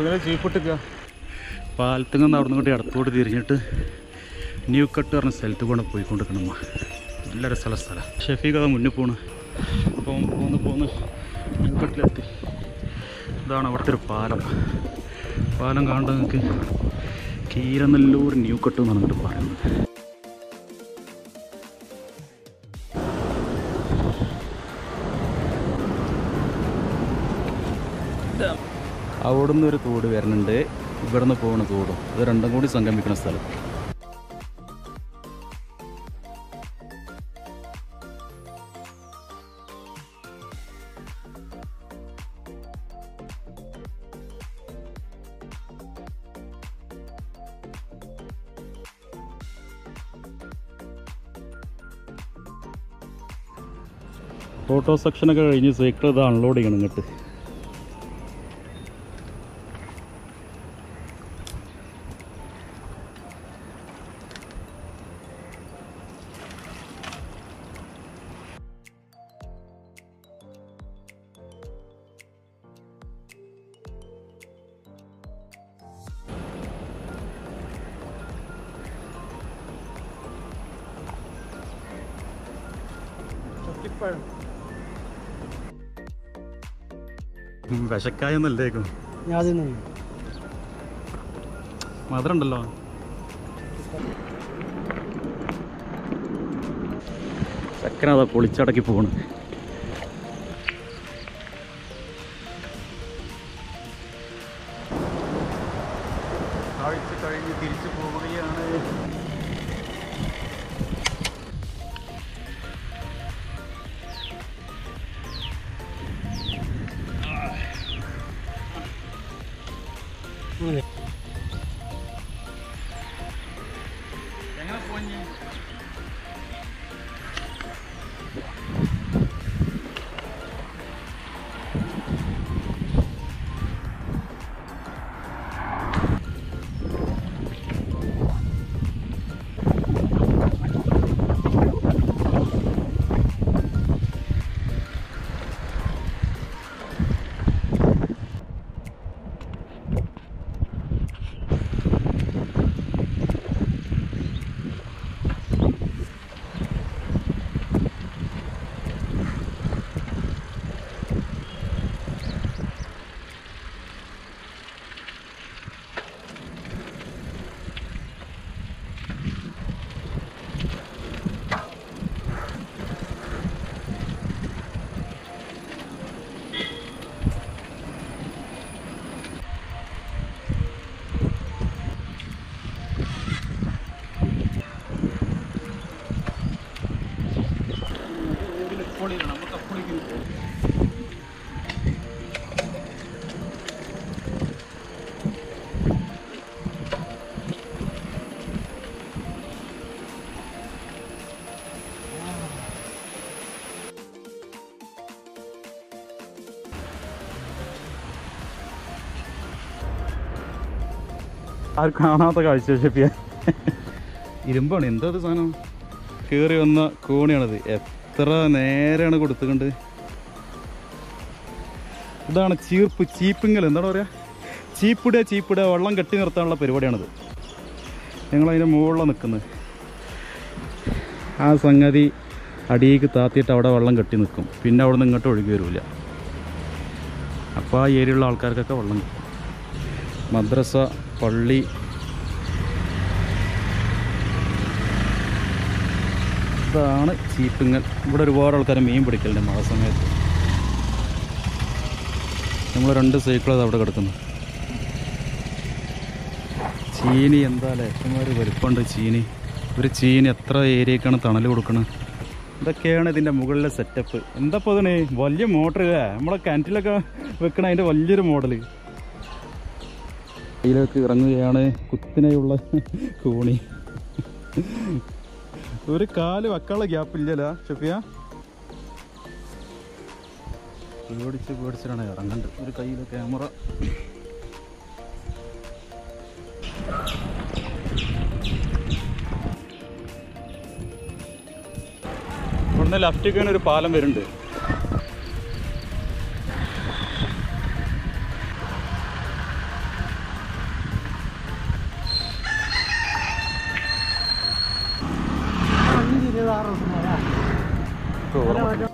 ഇങ്ങനെ ചീപ്പിട്ടിക്കുക പാലത്തുനിന്ന് അവിടെ നിന്ന് അടുത്തോട്ട് തിരിഞ്ഞിട്ട് ന്യൂ കട്ട് പറഞ്ഞ സ്ഥലത്ത് കൊണ്ട് പോയിക്കൊണ്ടിരിക്കണമ്മ നല്ല രസമുള്ള സ്ഥലം. ഷെഫീഖ് അത് മുന്നിൽ പോണ്. അപ്പം പോന്ന് പോന്ന് ന്യൂ കട്ടിലെത്തി. ഇതാണ് അവിടുത്തെ ഒരു പാലം. പാലം കാണുന്നത് നിങ്ങൾക്ക് കീരനെല്ലൂർ ന്യൂ കട്ട് എന്നാണ് ഇങ്ങോട്ട് പറയുന്നത്. അവിടുന്ന് ഒരു തോട് വരുന്നുണ്ട്. ഇവിടുന്ന് പോകുന്ന തോടും. ഇത് രണ്ടും കൂടി സംഗമിക്കുന്ന സ്ഥലം. ഫോട്ടോ സെക്ഷനൊക്കെ കഴിഞ്ഞ് സൈക്കിൾ ഇത് അൺലോഡ് ചെയ്യണം ഇങ്ങോട്ട്. വിശക്കായൊന്നല്ലേക്കും മധുരം ഉണ്ടല്ലോ ചക്കന അതാ പൊളിച്ചടക്കി പോണ്. 嗯。ആരും കാണാത്ത കാഴ്ച ഷെപ്പിയ ഇരുമ്പാണ്. എന്താ അത് സാധനം? കയറി വന്ന കോണിയാണത്. എത്ര നേരെയാണ് കൊടുത്തുകൊണ്ട്. ഇതാണ് ചീർപ്പ് ചീപ്പിങ്ങൽ എന്താണ് പറയുക ചീപ്പിടുക ചീപ്പിടുക വെള്ളം കെട്ടി നിർത്താനുള്ള പരിപാടിയാണിത്. ഞങ്ങളതിന്റെ മുകളിലാണ് നിൽക്കുന്നത്. ആ സംഗതി അടിയിലേക്ക് താത്തിയിട്ട് അവിടെ വെള്ളം കെട്ടി നിൽക്കും. പിന്നെ അവിടെ നിന്ന് ഇങ്ങോട്ട് ഒഴുകി വരില്ല അപ്പോൾ ആ ഏരിയയിലുള്ള ആൾക്കാർക്കൊക്കെ വെള്ളം മദ്രസ പള്ളി. ഇതാണ് ചീപ്പിങ്ങൽ. ഇവിടെ ഒരുപാട് ആൾക്കാർ മീൻ പിടിക്കലുണ്ട് മഴ സമയത്ത്. നമ്മൾ രണ്ട് സൈക്കിളത് അവിടെ കിടക്കുന്നു ചീനി എന്താ ലക്ഷന്മാർ വലിപ്പമുണ്ട് ചീനി. ഒരു ചീനി എത്ര ഏരിയക്കാണ് തണൽ കൊടുക്കുന്നത് ഇതൊക്കെയാണ് ഇതിന്റെ മുകളിലെ സെറ്റപ്പ് എന്താ ഇപ്പോൾ വലിയ മോട്ടർ നമ്മളെ കിണറ്റിലൊക്കെ വെക്കണ അതിന്റെ വലിയൊരു മോഡൽ ഇതിലേക്ക് ഇറങ്ങുകയാണ് കുത്തിനെയുള്ള കൂണി. ഒരു കാൽ വെക്കാനുള്ള ഗ്യാപ്പ് ഇല്ലല്ല ഷെഫിയ? പേടിച്ച് പേടിച്ചിട്ടാണ് ഇറങ്ങേണ്ടത്. ഒരു കയ്യിൽ ക്യാമറ ഇവിടുന്ന് ലെഫ്റ്റിൽ ഒരു പാലം വരുന്നുണ്ട്. rozmera. To